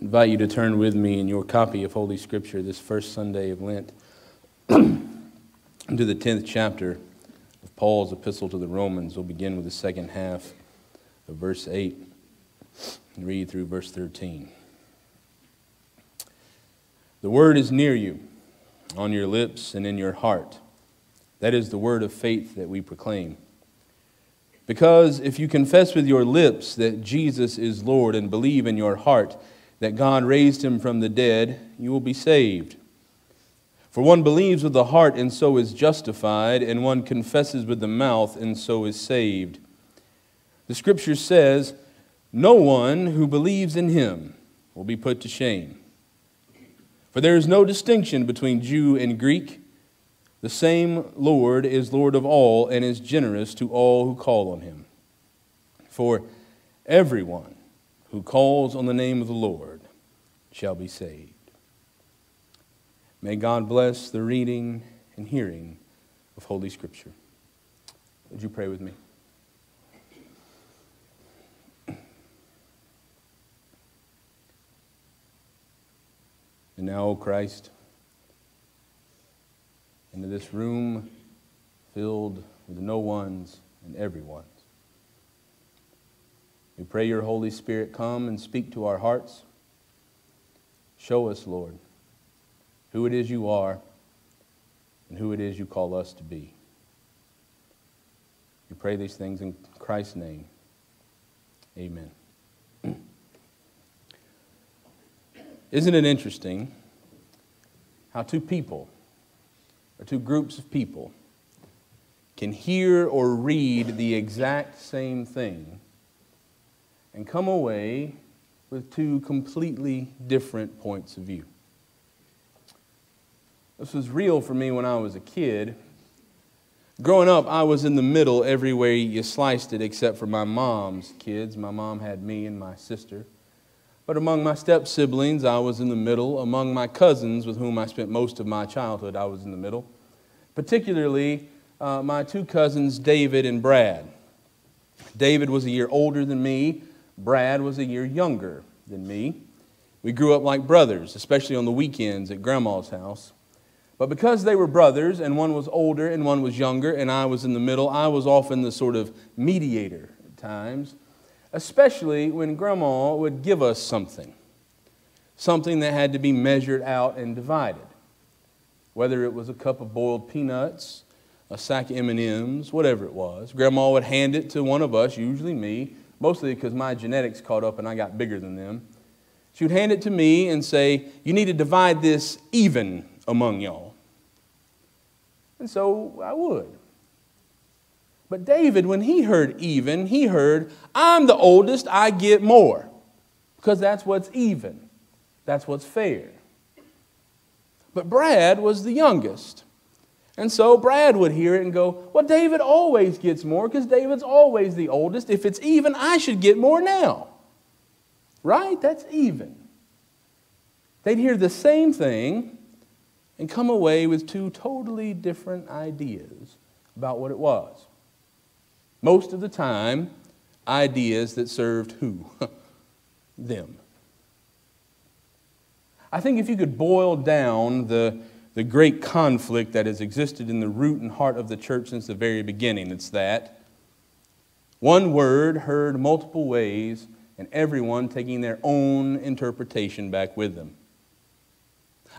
I invite you to turn with me in your copy of Holy Scripture this first Sunday of Lent into the 10th chapter of Paul's epistle to the Romans. We'll begin with the second half of verse 8 and read through verse 13. The word is near you, on your lips and in your heart. That is the word of faith that we proclaim. Because if you confess with your lips that Jesus is Lord and believe in your heart that God raised him from the dead, you will be saved. For one believes with the heart and so is justified, and one confesses with the mouth and so is saved. The scripture says, No one who believes in him will be put to shame. For there is no distinction between Jew and Greek. The same Lord is Lord of all and is generous to all who call on him. For everyone who calls on the name of the Lord shall be saved. May God bless the reading and hearing of Holy Scripture. Would you pray with me? And now, O Christ, into this room filled with no ones and everyone's. We pray your Holy Spirit come and speak to our hearts. Show us, Lord, who it is you are and who it is you call us to be. We pray these things in Christ's name. Amen. Isn't it interesting how two people, or two groups of people, can hear or read the exact same thing and come away with two completely different points of view? This was real for me when I was a kid. Growing up, I was in the middle every way you sliced it, except for my mom's kids. My mom had me and my sister. But among my step siblings, I was in the middle. Among my cousins, with whom I spent most of my childhood, I was in the middle. Particularly, uh, my two cousins, David and Brad. David was a year older than me, Brad was a year younger than me. We grew up like brothers, especially on the weekends at grandma's house. But because they were brothers, and one was older and one was younger, and I was in the middle, I was often the sort of mediator at times especially when grandma would give us something, something that had to be measured out and divided. Whether it was a cup of boiled peanuts, a sack of M&Ms, whatever it was, grandma would hand it to one of us, usually me, mostly because my genetics caught up and I got bigger than them. She would hand it to me and say, "You need to divide this even among y'all." And so I would. But David, when he heard even, he heard, I'm the oldest, I get more. Because that's what's even, that's what's fair. But Brad was the youngest. And so Brad would hear it and go, Well, David always gets more because David's always the oldest. If it's even, I should get more now. Right? That's even. They'd hear the same thing and come away with two totally different ideas about what it was most of the time, ideas that served who? Them. I think if you could boil down the, the great conflict that has existed in the root and heart of the church since the very beginning, it's that one word heard multiple ways and everyone taking their own interpretation back with them.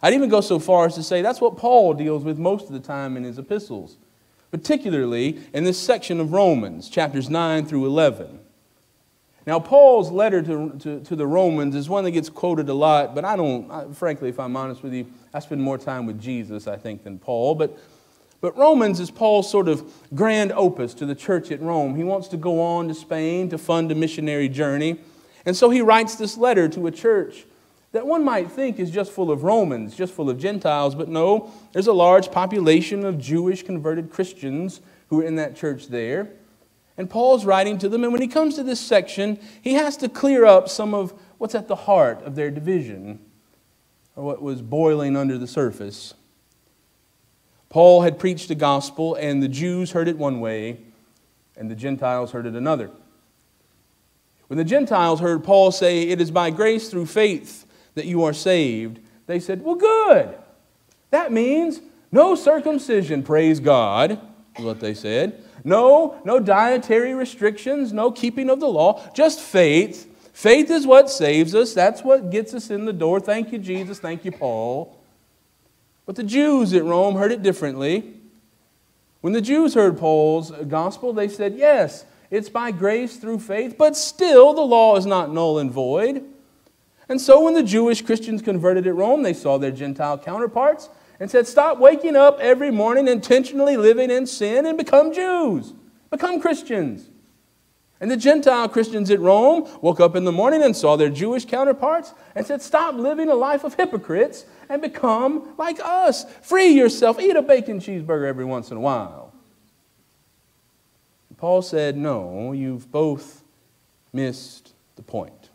I'd even go so far as to say that's what Paul deals with most of the time in his epistles particularly in this section of Romans, chapters 9 through 11. Now, Paul's letter to, to, to, the Romans is one that gets quoted a lot, but I don't, I, frankly, if I'm honest with you, I spend more time with Jesus, I think, than Paul. But, but Romans is Paul's sort of grand opus to the church at Rome. He wants to go on to Spain to fund a missionary journey. And so he writes this letter to a church that one might think is just full of Romans, just full of Gentiles, but no, there's a large population of Jewish converted Christians who are in that church there. And Paul's writing to them, and when he comes to this section, he has to clear up some of what's at the heart of their division, or what was boiling under the surface. Paul had preached the gospel, and the Jews heard it one way, and the Gentiles heard it another. When the Gentiles heard Paul say, It is by grace through faith that you are saved. They said, Well, good. That means no circumcision, praise God, is what they said. No, no dietary restrictions, no keeping of the law, just faith. Faith is what saves us. That's what gets us in the door. Thank you, Jesus. Thank you, Paul. But the Jews at Rome heard it differently. When the Jews heard Paul's gospel, they said, Yes, it's by grace through faith, but still the law is not null and void. And so when the Jewish Christians converted at Rome, they saw their Gentile counterparts and said, Stop waking up every morning intentionally living in sin and become Jews, become Christians. And the Gentile Christians at Rome woke up in the morning and saw their Jewish counterparts and said, Stop living a life of hypocrites and become like us. Free yourself. Eat a bacon cheeseburger every once in a while. Paul said, No, you've both missed the point.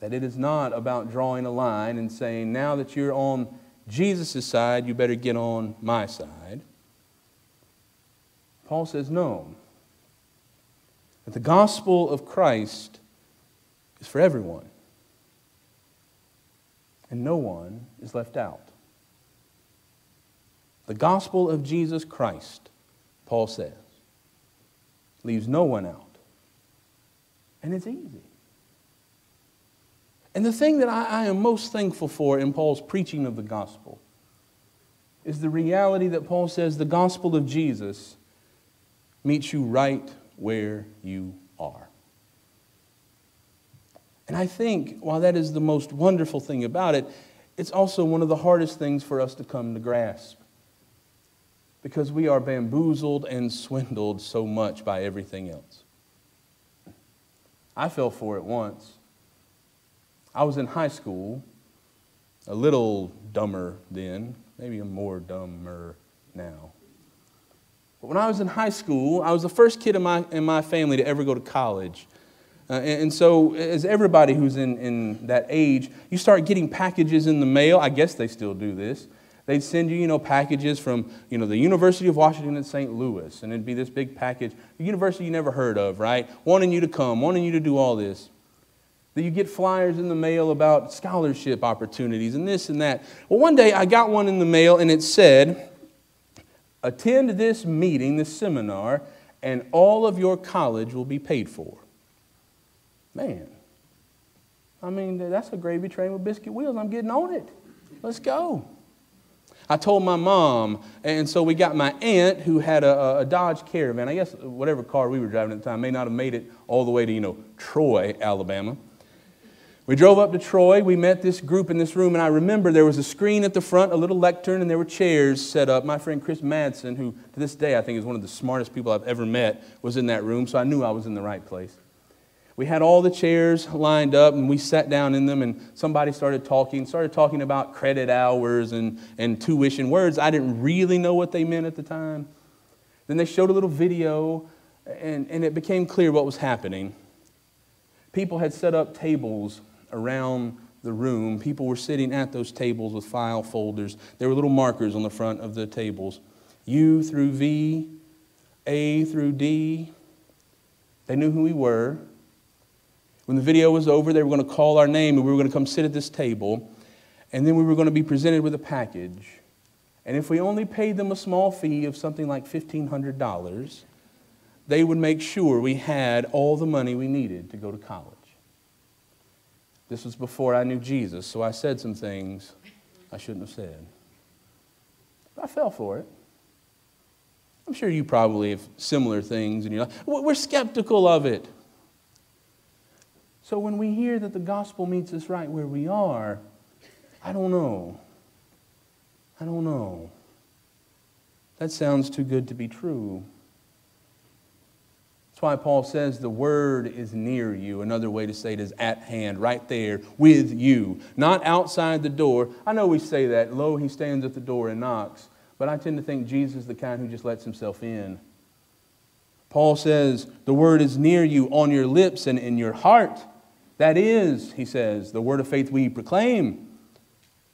That it is not about drawing a line and saying, Now that you're on Jesus' side, you better get on my side. Paul says, No. That the gospel of Christ is for everyone, and no one is left out. The gospel of Jesus Christ, Paul says, leaves no one out. And it's easy. And the thing that I, I, am most thankful for in Paul's preaching of the gospel is the reality that Paul says the gospel of Jesus meets you right where you are. And I think while that is the most wonderful thing about it, it's also one of the hardest things for us to come to grasp because we are bamboozled and swindled so much by everything else. I fell for it once. I was in high school, a little dumber then. Maybe I'm more dumber now. But when I was in high school, I was the first kid in my, in my family to ever go to college. Uh, and, and, so, as everybody who's in, in that age, you start getting packages in the mail. I guess they still do this. They'd send you, you know, packages from, you know, the University of Washington in St. Louis, and it'd be this big package, a university you never heard of, right? Wanting you to come, wanting you to do all this that you get flyers in the mail about scholarship opportunities and this and that. Well, one day I got one in the mail and it said, Attend this meeting, this seminar, and all of your college will be paid for. Man, I mean, that's a gravy train with biscuit wheels. I'm getting on it. Let's go. I told my mom, and so we got my aunt who had a, a, Dodge Caravan. I guess whatever car we were driving at the time may not have made it all the way to, you know, Troy, Alabama. We drove up to Troy. We met this group in this room, and I remember there was a screen at the front, a little lectern, and there were chairs set up. My friend Chris Madsen, who to this day I think is one of the smartest people I've ever met, was in that room, so I knew I was in the right place. We had all the chairs lined up, and we sat down in them, and somebody started talking, started talking about credit hours and, and tuition words. I didn't really know what they meant at the time. Then they showed a little video, and, and it became clear what was happening. People had set up tables around the room. People were sitting at those tables with file folders. There were little markers on the front of the tables U through V, A through D. They knew who we were. When the video was over, they were going to call our name and we were going to come sit at this table. And then we were going to be presented with a package. And if we only paid them a small fee of something like $1,500, they would make sure we had all the money we needed to go to college. This was before I knew Jesus, so I said some things I shouldn't have said. But I fell for it. I'm sure you probably have similar things in your life. We're skeptical of it. So when we hear that the gospel meets us right where we are, I don't know. I don't know. That sounds too good to be true. That's why Paul says the word is near you. Another way to say it is at hand, right there with you, not outside the door. I know we say that, lo, he stands at the door and knocks, but I tend to think Jesus is the kind who just lets himself in. Paul says the word is near you on your lips and in your heart. That is, he says, the word of faith we proclaim.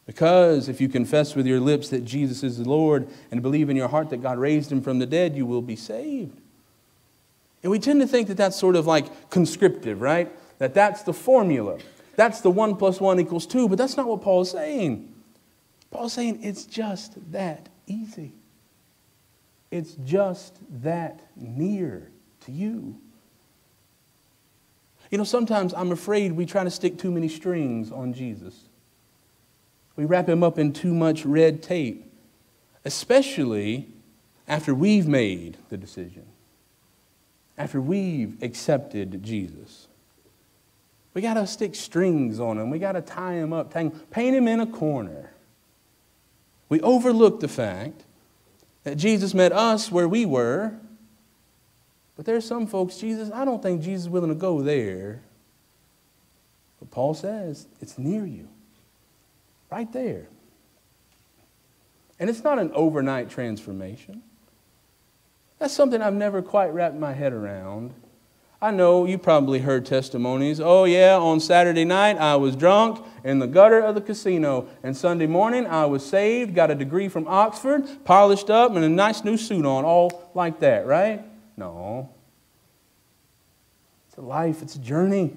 Because if you confess with your lips that Jesus is the Lord and believe in your heart that God raised him from the dead, you will be saved. And we tend to think that that's sort of like conscriptive, right? That that's the formula. that's the one plus one equals two, but that's not what Paul is saying. Paul's saying it's just that easy. It's just that near to you. You know, sometimes I'm afraid we try to stick too many strings on Jesus. We wrap him up in too much red tape, especially after we've made the decision, after we've accepted Jesus. We got to stick strings on him. We got to tie him up, paint him in a corner. We overlook the fact that Jesus met us where we were but there's some folks, Jesus, I don't think Jesus is willing to go there. But Paul says it's near you, right there. And it's not an overnight transformation. That's something I've never quite wrapped my head around. I know you probably heard testimonies. Oh, yeah, on Saturday night I was drunk in the gutter of the casino, and Sunday morning I was saved, got a degree from Oxford, polished up, and a nice new suit on, all like that, right? No. It's a life, it's a journey.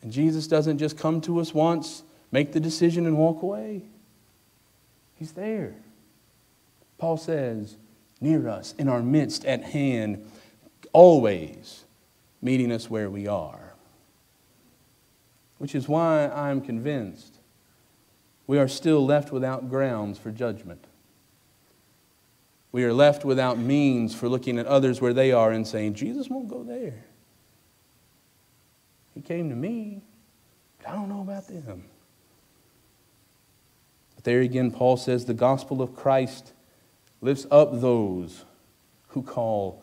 And Jesus doesn't just come to us once, make the decision, and walk away. He's there. Paul says, near us, in our midst, at hand, always meeting us where we are. Which is why I'm convinced we are still left without grounds for judgment. We are left without means for looking at others where they are and saying, Jesus won't go there. He came to me, but I don't know about them. But there again, Paul says the gospel of Christ lifts up those who call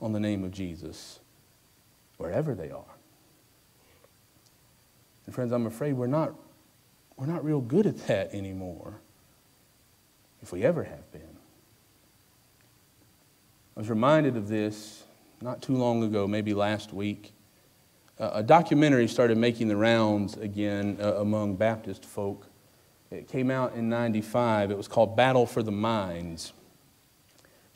on the name of Jesus, wherever they are. And friends, I'm afraid we're not, we're not real good at that anymore, if we ever have been. I was reminded of this not too long ago, maybe last week. A documentary started making the rounds again uh, among Baptist folk. It came out in 95. It was called Battle for the Minds.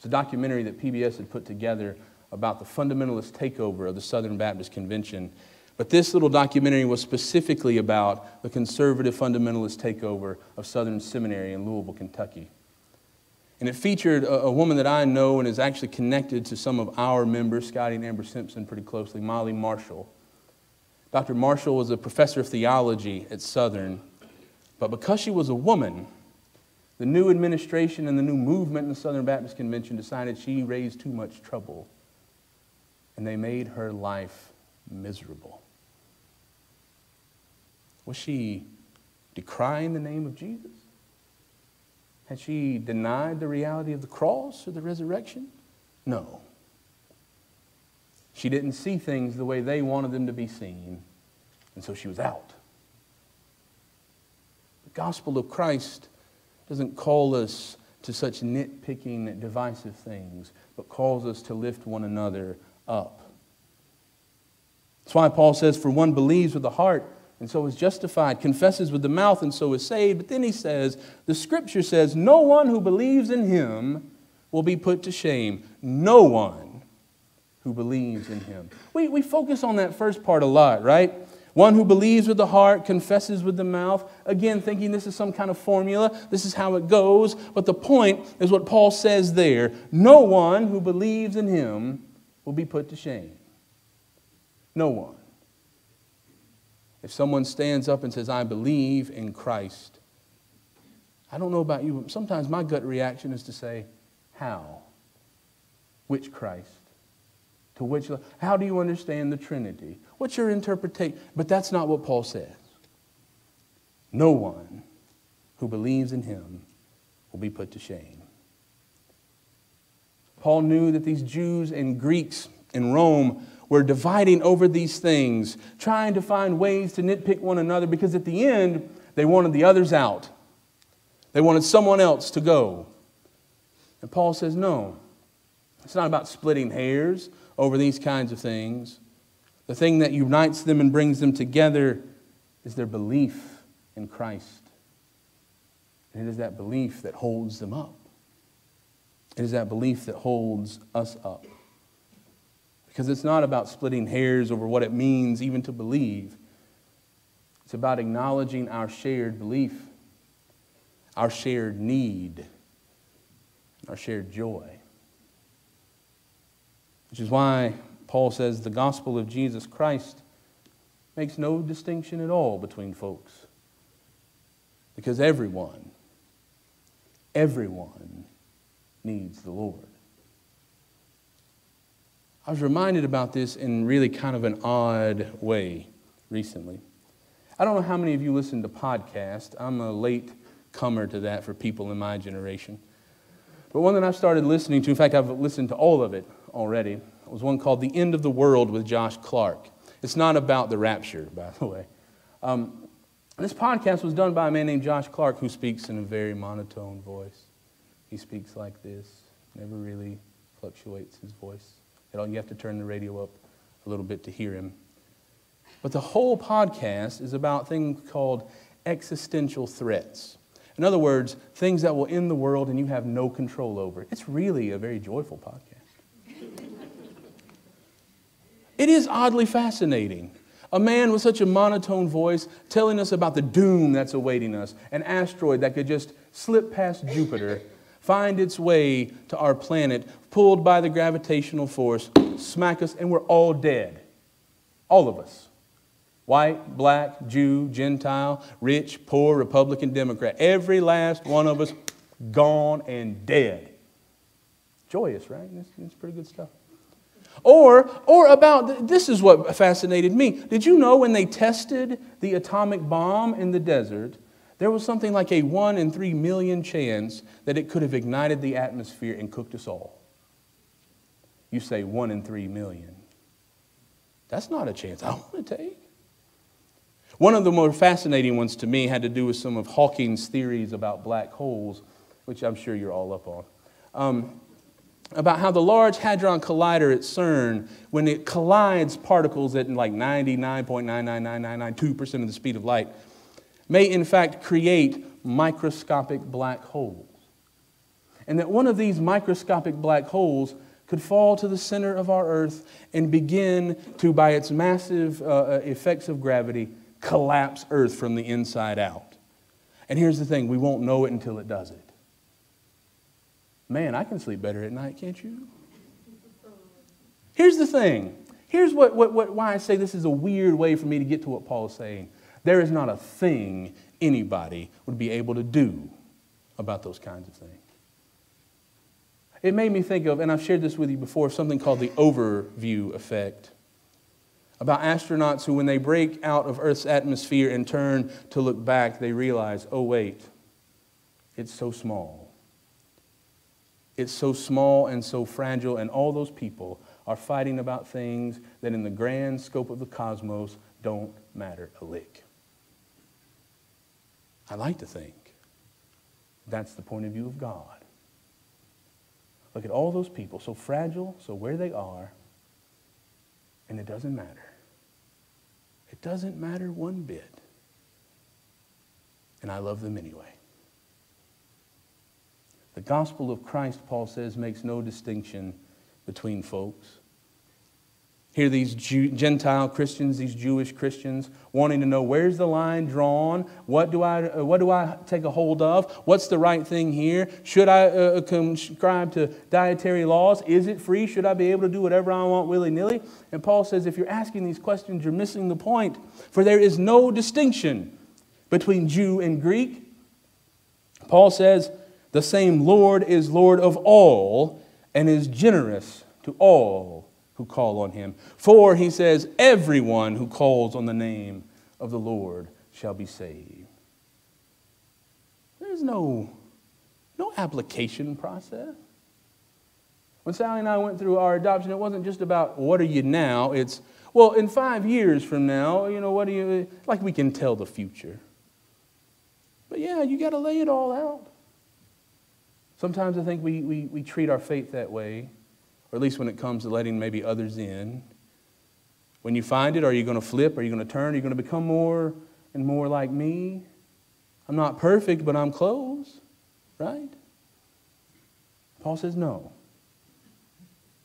It's a documentary that PBS had put together about the fundamentalist takeover of the Southern Baptist Convention. But this little documentary was specifically about the conservative fundamentalist takeover of Southern Seminary in Louisville, Kentucky. And it featured a, a, woman that I know and is actually connected to some of our members, Scotty and Amber Simpson, pretty closely, Molly Marshall. Dr. Marshall was a professor of theology at Southern, but because she was a woman, the new administration and the new movement in the Southern Baptist Convention decided she raised too much trouble, and they made her life miserable. Was she decrying the name of Jesus? Had she denied the reality of the cross or the resurrection? No. She didn't see things the way they wanted them to be seen, and so she was out. The gospel of Christ doesn't call us to such nitpicking, divisive things, but calls us to lift one another up. That's why Paul says, For one believes with the heart and so is justified, confesses with the mouth, and so is saved. But then he says, the scripture says, no one who believes in him will be put to shame. No one who believes in him. We, we focus on that first part a lot, right? One who believes with the heart, confesses with the mouth. Again, thinking this is some kind of formula, this is how it goes. But the point is what Paul says there no one who believes in him will be put to shame. No one. If someone stands up and says, I believe in Christ, I don't know about you, but sometimes my gut reaction is to say, How? Which Christ? To which? How do you understand the Trinity? What's your interpretation? But that's not what Paul says. No one who believes in him will be put to shame. Paul knew that these Jews and Greeks in Rome were dividing over these things, trying to find ways to nitpick one another because at the end, they wanted the others out. They wanted someone else to go. And Paul says, no, it's not about splitting hairs over these kinds of things. The thing that unites them and brings them together is their belief in Christ. And it is that belief that holds them up. It is that belief that holds us up. Because it's not about splitting hairs over what it means even to believe, It's about acknowledging our shared belief, our shared need, our shared joy. Which is why Paul says the gospel of Jesus Christ makes no distinction at all between folks. Because everyone, everyone needs the Lord. I was reminded about this in really kind of an odd way recently. I don't know how many of you listen to podcasts. I'm a late comer to that for people in my generation. But one that I've started listening to, in fact, I've listened to all of it already, It was one called The End of the World with Josh Clark. It's not about the rapture, by the way. Um, this podcast was done by a man named Josh Clark who speaks in a very monotone voice. He speaks like this, never really fluctuates his voice. You have to turn the radio up a little bit to hear him. But the whole podcast is about things called existential threats. In other words, things that will end the world and you have no control over. It's really a very joyful podcast. It is oddly fascinating. A man with such a monotone voice telling us about the doom that's awaiting us, an asteroid that could just slip past Jupiter, find its way to our planet, pulled by the gravitational force, smack us, and we're all dead. All of us. White, black, Jew, Gentile, rich, poor, Republican, Democrat. Every last one of us gone and dead. Joyous, right? It's, pretty good stuff. Or, or about, this is what fascinated me. Did you know when they tested the atomic bomb in the desert, there was something like a one in three million chance that it could have ignited the atmosphere and cooked us all? You say one in three million. That's not a chance I want to take. One of the more fascinating ones to me had to do with some of Hawking's theories about black holes, which I'm sure you're all up on. Um, about how the Large Hadron Collider at CERN, when it collides particles at like 99.99992% of the speed of light, may in fact create microscopic black holes. And that one of these microscopic black holes could fall to the center of our Earth and begin to, by its massive uh, uh effects of gravity, collapse Earth from the inside out. And here's the thing we won't know it until it does it. Man, I can sleep better at night, can't you? Here's the thing. Here's what, what, what, why I say this is a weird way for me to get to what Paul is saying. There is not a thing anybody would be able to do about those kinds of things. It made me think of, and I've shared this with you before, something called the overview effect about astronauts who, when they break out of Earth's atmosphere and turn to look back, they realize, oh, wait, it's so small. It's so small and so fragile, and all those people are fighting about things that, in the grand scope of the cosmos, don't matter a lick. I like to think that's the point of view of God. Look at all those people, so fragile, so where they are, and it doesn't matter. It doesn't matter one bit. And I love them anyway. The gospel of Christ, Paul says, makes no distinction between folks. Here, these Jew, Gentile Christians, these Jewish Christians, wanting to know where's the line drawn? What do I, uh, what do I take a hold of? What's the right thing here? Should I uh, subscribe to dietary laws? Is it free? Should I be able to do whatever I want willy nilly? And Paul says if you're asking these questions, you're missing the point. For there is no distinction between Jew and Greek. Paul says the same Lord is Lord of all and is generous to all who call on him. For, he says, everyone who calls on the name of the Lord shall be saved. There's no, no application process. When Sally and I went through our adoption, it wasn't just about what are you now, it's, well, in five years from now, you know, what do you, like we can tell the future. But yeah, you got to lay it all out. Sometimes I think we, we, we treat our faith that way or at least when it comes to letting maybe others in. When you find it, are you going to flip? Are you going to turn? Are you going to become more and more like me? I'm not perfect, but I'm close, right? Paul says no.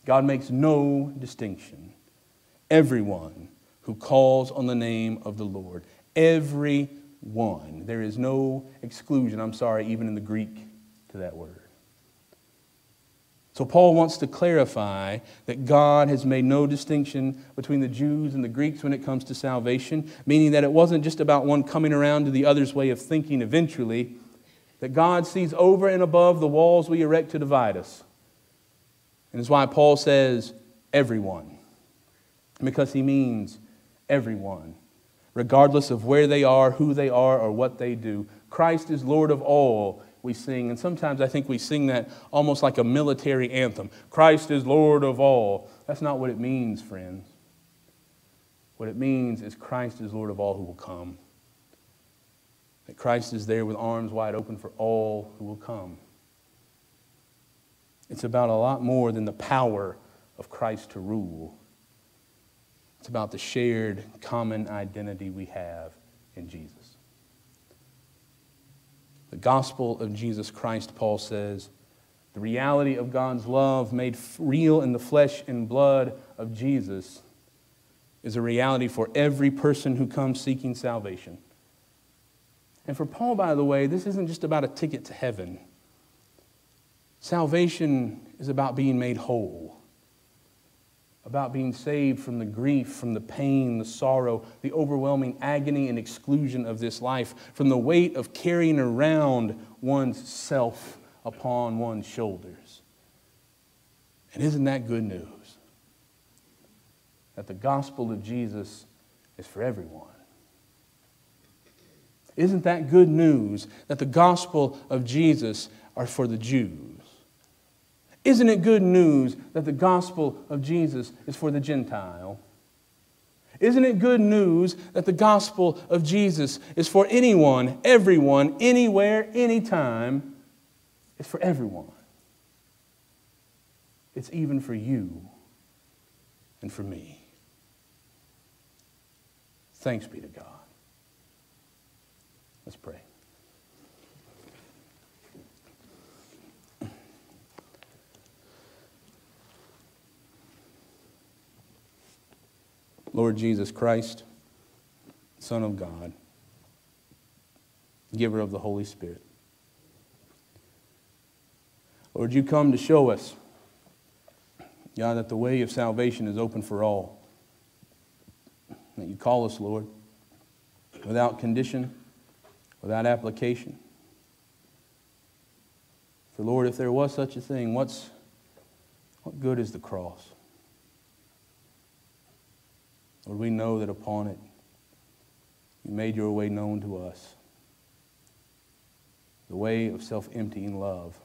God makes no distinction. Everyone who calls on the name of the Lord, Everyone. There is no exclusion, I'm sorry, even in the Greek to that word. So, Paul wants to clarify that God has made no distinction between the Jews and the Greeks when it comes to salvation, meaning that it wasn't just about one coming around to the other's way of thinking eventually, that God sees over and above the walls we erect to divide us. And it's why Paul says, everyone, because he means everyone, regardless of where they are, who they are, or what they do. Christ is Lord of all, we sing. And sometimes I think we sing that almost like a military anthem Christ is Lord of all. That's not what it means, friends. What it means is Christ is Lord of all who will come. That Christ is there with arms wide open for all who will come. It's about a lot more than the power of Christ to rule. It's about the shared common identity we have in Jesus. The gospel of Jesus Christ, Paul says, the reality of God's love made real in the flesh and blood of Jesus is a reality for every person who comes seeking salvation. And for Paul, by the way, this isn't just about a ticket to heaven. Salvation is about being made whole, about being saved from the grief, from the pain, the sorrow, the overwhelming agony and exclusion of this life, from the weight of carrying around one's self upon one's shoulders. And isn't that good news? That the gospel of Jesus is for everyone. Isn't that good news that the gospel of Jesus are for the Jews? Isn't it good news that the gospel of Jesus is for the Gentile? Isn't it good news that the gospel of Jesus is for anyone, everyone, anywhere, anytime? It's for everyone. It's even for you and for me. Thanks be to God. Let's pray. Lord Jesus Christ, Son of God, giver of the Holy Spirit. Lord, you come to show us, God, that the way of salvation is open for all. That you call us, Lord, without condition without application. For Lord, if there was such a thing, what's, what good is the cross? Lord, we know that upon it, you made your way known to us. The way of self emptying love,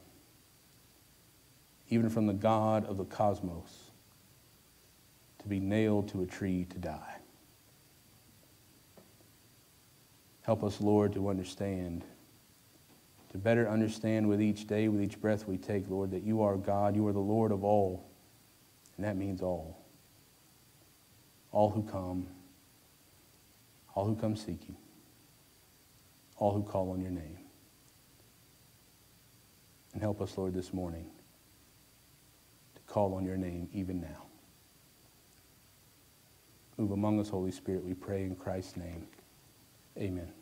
even from the God of the cosmos, to be nailed to a tree to die. Help us, Lord, to understand, to better understand with each day, with each breath we take, Lord, that you are God, you are the Lord of all, and that means all. All who come, all who come seeking, all who call on your name. And help us, Lord, this morning to call on your name even now. Move among us, Holy Spirit, we pray in Christ's name. Amen.